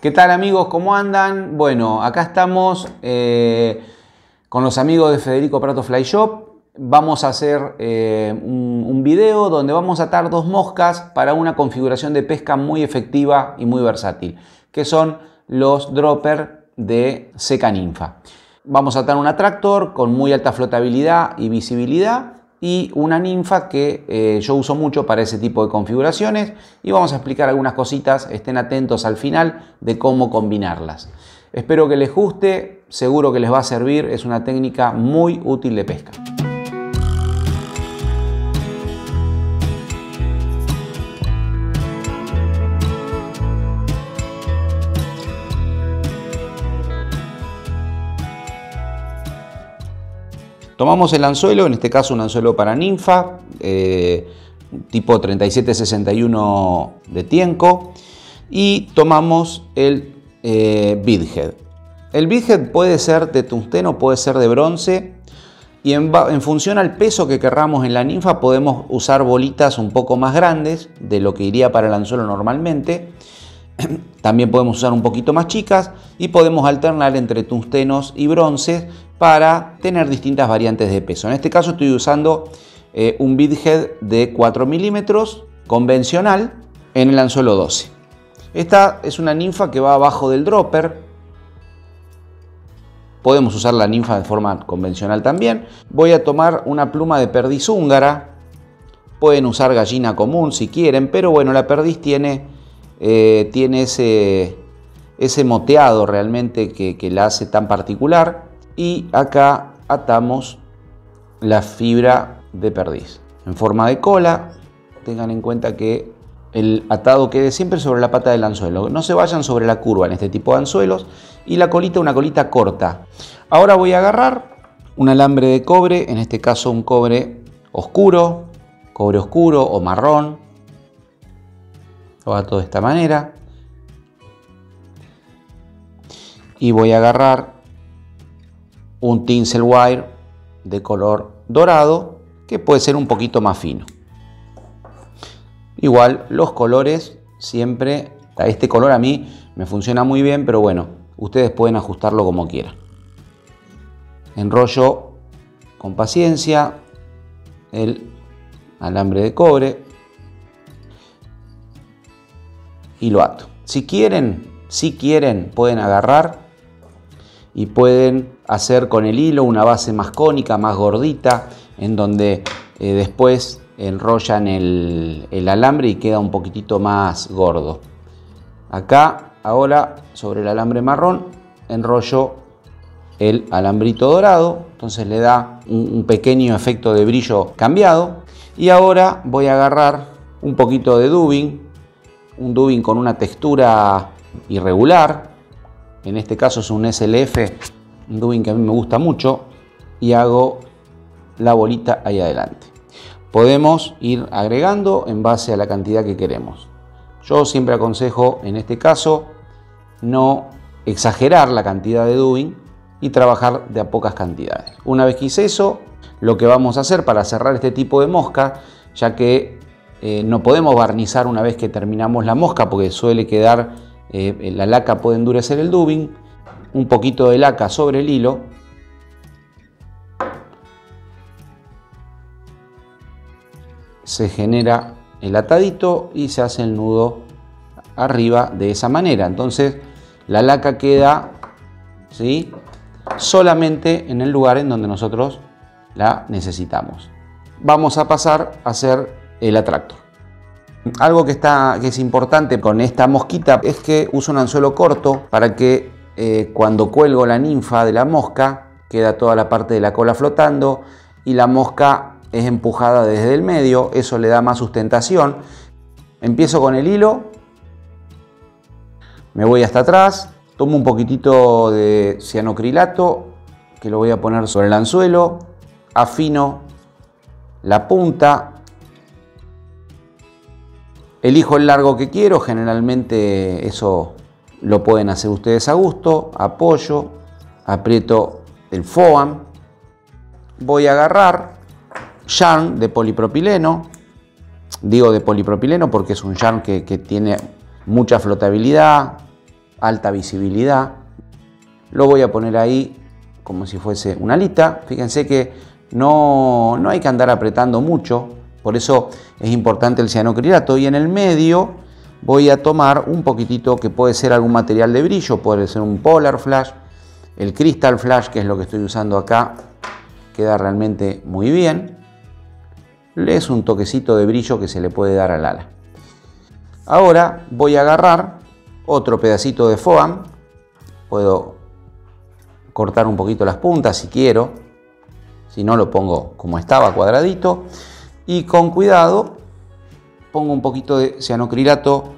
¿Qué tal amigos? ¿Cómo andan? Bueno, acá estamos eh, con los amigos de Federico Prato Fly Shop. Vamos a hacer eh, un, un, video donde vamos a atar dos moscas para una configuración de pesca muy efectiva y muy versátil, que son los dropper de Seca Ninfa. Vamos a atar un atractor con muy alta flotabilidad y visibilidad y una ninfa que eh, yo uso mucho para ese tipo de configuraciones y vamos a explicar algunas cositas, estén atentos al final de cómo combinarlas. Espero que les guste, seguro que les va a servir, es una técnica muy útil de pesca. Tomamos el anzuelo, en este caso un anzuelo para ninfa, eh, tipo 3761 de tienco, y tomamos el eh. El beadhead puede ser de tungsteno, puede ser de bronce, y en, en, función al peso que querramos en la ninfa podemos usar bolitas un poco más grandes de lo que iría para el anzuelo normalmente. También podemos usar un poquito más chicas y podemos alternar entre tungstenos y bronces para tener distintas variantes de peso. En este caso estoy usando eh, un beadhead de 4 milímetros convencional en el anzuelo 12. Esta es una ninfa que va abajo del dropper. Podemos usar la ninfa de forma convencional también. Voy a tomar una pluma de perdiz húngara. Pueden usar gallina común si quieren, pero bueno, la perdiz tiene, eh, tiene ese, ese moteado realmente que, que la hace tan particular y acá atamos la fibra de perdiz en forma de cola. Tengan en cuenta que el atado quede siempre sobre la pata del anzuelo. No se vayan sobre la curva en este tipo de anzuelos. Y la colita, una colita corta. Ahora voy a agarrar un alambre de cobre, en este caso un cobre oscuro, cobre oscuro o marrón. Lo ato de esta manera. Y voy a agarrar un tinsel wire de color dorado que puede ser un poquito más fino. Igual los colores siempre, este color a mí me funciona muy bien, pero bueno, ustedes pueden ajustarlo como quieran. Enrollo con paciencia el alambre de cobre y lo ato. Si quieren, si quieren, pueden agarrar y pueden hacer con el hilo una base más cónica, más gordita, en donde eh, después enrollan el, alambre y queda un poquitito más gordo. Acá, ahora, sobre el alambre marrón, enrollo el alambrito dorado, entonces le da un, un, pequeño efecto de brillo cambiado. Y ahora voy a agarrar un poquito de dubbing, un dubbing con una textura irregular, en este caso es un SLF, un dubbing que a mí me gusta mucho, y hago la bolita ahí adelante. Podemos ir agregando en base a la cantidad que queremos. Yo siempre aconsejo, en este caso, no exagerar la cantidad de dubbing y trabajar de a pocas cantidades. Una vez que hice eso, lo que vamos a hacer para cerrar este tipo de mosca, ya que eh, no podemos barnizar una vez que terminamos la mosca porque suele quedar eh, la laca puede endurecer el dubbing, un poquito de laca sobre el hilo. Se genera el atadito y se hace el nudo arriba de esa manera. Entonces la laca queda ¿sí? solamente en el lugar en donde nosotros la necesitamos. Vamos a pasar a hacer el atractor. Algo que, está, que es importante con esta mosquita es que uso un anzuelo corto para que eh, cuando cuelgo la ninfa de la mosca queda toda la parte de la cola flotando y la mosca es empujada desde el medio, eso le da más sustentación. Empiezo con el hilo, me voy hasta atrás, tomo un poquitito de cianocrilato que lo voy a poner sobre el anzuelo, afino la punta, Elijo el largo que quiero, generalmente eso lo pueden hacer ustedes a gusto. Apoyo, aprieto el FOAM. Voy a agarrar yarn de polipropileno. Digo de polipropileno porque es un yarn que, tiene mucha flotabilidad, alta visibilidad. Lo voy a poner ahí como si fuese una alita. Fíjense que no, no hay que andar apretando mucho, por eso es importante el cianocrilato. Y en el medio voy a tomar un poquitito que puede ser algún material de brillo, puede ser un Polar Flash, el Crystal Flash, que es lo que estoy usando acá, queda realmente muy bien. Es un toquecito de brillo que se le puede dar al ala. Ahora voy a agarrar otro pedacito de foam, puedo cortar un poquito las puntas si quiero, si no lo pongo como estaba cuadradito y con cuidado pongo un poquito de cianocrilato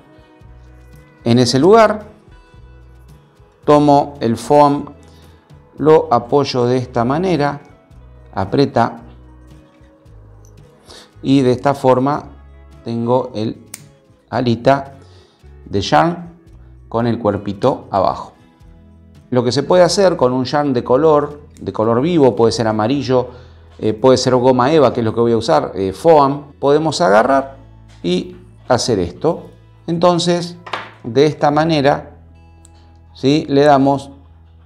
en ese lugar, tomo el foam, lo apoyo de esta manera, aprieta y de esta forma tengo el alita de yarn con el cuerpito abajo. Lo que se puede hacer con un yarn de color, de color vivo, puede ser amarillo, eh, puede ser goma eva, que es lo que voy a usar, eh, foam, podemos agarrar y hacer esto. Entonces, de esta manera, ¿sí? le damos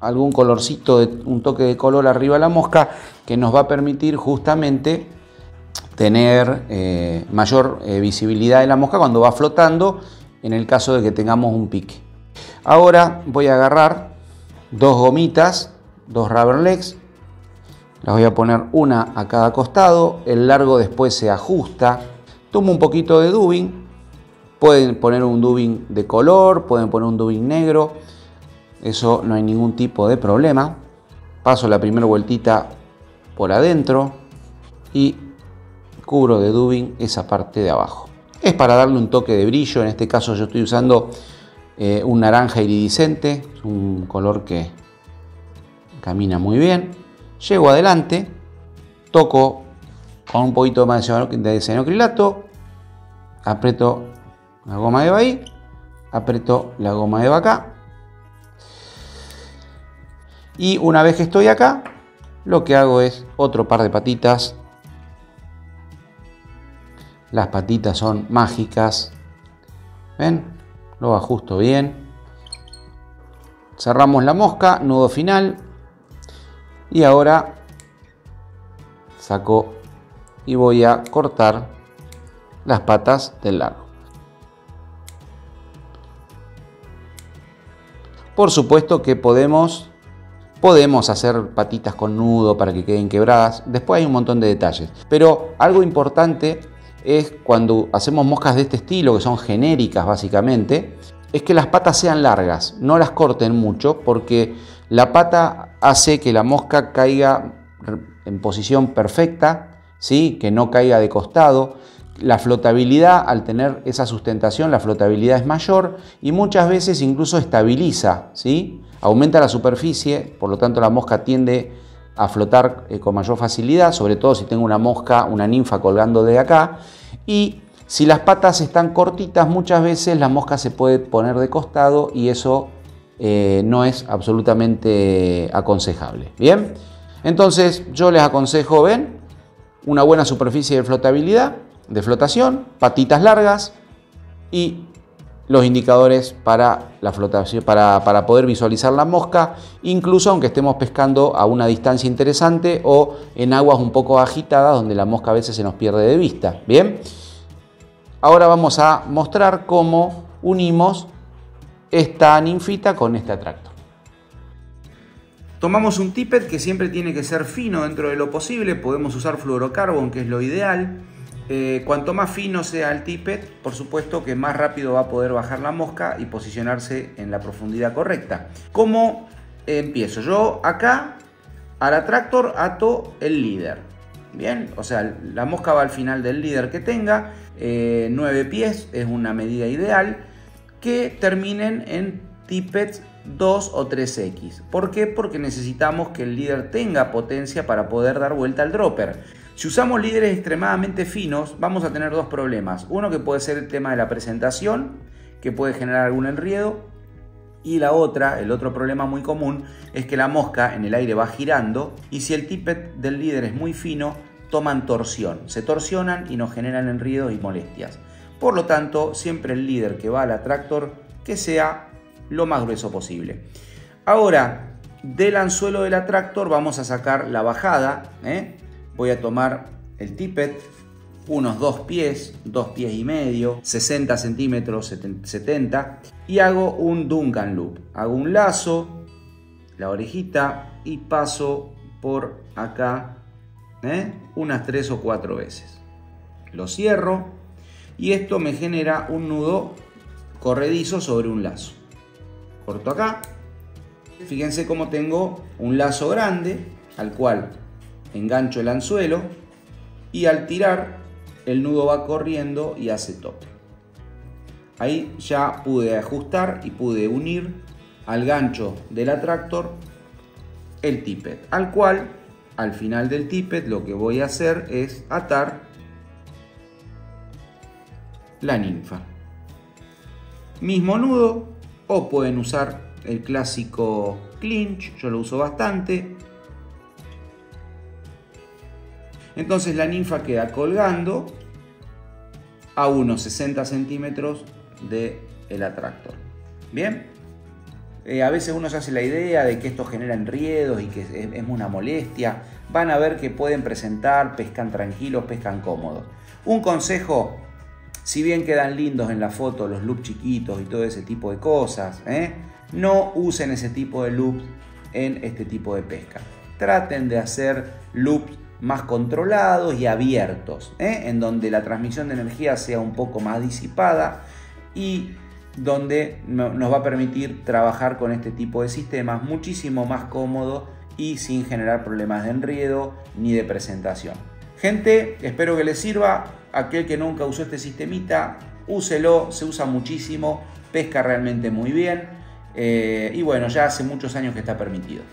algún colorcito, de, un toque de color arriba a la mosca que nos va a permitir justamente tener eh, mayor visibilidad de la mosca cuando va flotando en el caso de que tengamos un pique. Ahora voy a agarrar dos gomitas, dos rubber legs, las voy a poner una a cada costado, el largo después se ajusta, tomo un poquito de dubbing, pueden poner un dubbing de color, pueden poner un dubbing negro, eso no hay ningún tipo de problema. Paso la primera vueltita por adentro y cubro de dubbing esa parte de abajo. Es para darle un toque de brillo, en este caso yo estoy usando eh, un naranja iridiscente, un color que camina muy bien. Llego adelante, toco con un poquito más de cianocrilato, aprieto la goma de ahí, aprieto la goma de acá. Y una vez que estoy acá, lo que hago es otro par de patitas las patitas son mágicas. ¿Ven? Lo ajusto bien. Cerramos la mosca, nudo final. Y ahora saco y voy a cortar las patas del largo. Por supuesto que podemos Podemos hacer patitas con nudo para que queden quebradas. Después hay un montón de detalles. Pero algo importante es cuando hacemos moscas de este estilo, que son genéricas básicamente, es que las patas sean largas, no las corten mucho, porque la pata hace que la mosca caiga en posición perfecta, ¿sí? que no caiga de costado. La flotabilidad, al tener esa sustentación, la flotabilidad es mayor y muchas veces incluso estabiliza, ¿sí? aumenta la superficie, por lo tanto la mosca tiende a flotar eh, con mayor facilidad, sobre todo si tengo una mosca, una ninfa colgando de acá. Y si las patas están cortitas, muchas veces la mosca se puede poner de costado y eso eh, no es absolutamente aconsejable. Bien, entonces yo les aconsejo, ven, una buena superficie de flotabilidad, de flotación, patitas largas y los indicadores para la flotación, para, para, poder visualizar la mosca, incluso aunque estemos pescando a una distancia interesante o en aguas un poco agitadas donde la mosca a veces se nos pierde de vista. Bien, ahora vamos a mostrar cómo unimos esta ninfita con este atractor. Tomamos un tippet que siempre tiene que ser fino dentro de lo posible, podemos usar fluorocarbon que es lo ideal. Eh, cuanto más fino sea el tippet, por supuesto que más rápido va a poder bajar la mosca y posicionarse en la profundidad correcta. ¿Cómo empiezo? Yo acá al atractor ato el líder. Bien, o sea, la mosca va al final del líder que tenga. 9 eh, pies es una medida ideal. Que terminen en tippets 2 o 3X. ¿Por qué? Porque necesitamos que el líder tenga potencia para poder dar vuelta al dropper. Si usamos líderes extremadamente finos, vamos a tener dos problemas. Uno que puede ser el tema de la presentación, que puede generar algún enriedo. Y la otra, el otro problema muy común, es que la mosca en el aire va girando y si el tippet del líder es muy fino, toman torsión. Se torsionan y nos generan enriedos y molestias. Por lo tanto, siempre el líder que va al atractor que sea lo más grueso posible. Ahora, del anzuelo del atractor vamos a sacar la bajada. ¿eh? Voy a tomar el tippet, unos dos pies, dos pies y medio, 60 centímetros, 70, y hago un Duncan Loop. Hago un lazo, la orejita, y paso por acá ¿eh? unas tres o cuatro veces. Lo cierro y esto me genera un nudo corredizo sobre un lazo. Corto acá. Fíjense cómo tengo un lazo grande al cual engancho el anzuelo y al tirar el nudo va corriendo y hace tope. Ahí ya pude ajustar y pude unir al gancho del atractor el tippet, al cual al final del tippet lo que voy a hacer es atar la ninfa. Mismo nudo o pueden usar el clásico clinch, yo lo uso bastante. Entonces la ninfa queda colgando a unos 60 centímetros del el atractor. Bien, eh, a veces uno se hace la idea de que esto genera enriedos y que es, es, una molestia. Van a ver que pueden presentar, pescan tranquilos, pescan cómodos. Un consejo, si bien quedan lindos en la foto los loops chiquitos y todo ese tipo de cosas, ¿eh? no usen ese tipo de loops en este tipo de pesca. Traten de hacer loops más controlados y abiertos, ¿eh? en donde la transmisión de energía sea un poco más disipada y donde nos va a permitir trabajar con este tipo de sistemas muchísimo más cómodo y sin generar problemas de enriedo ni de presentación. Gente, espero que les sirva. Aquel que nunca usó este sistemita, úselo, se usa muchísimo, pesca realmente muy bien eh, y bueno, ya hace muchos años que está permitido.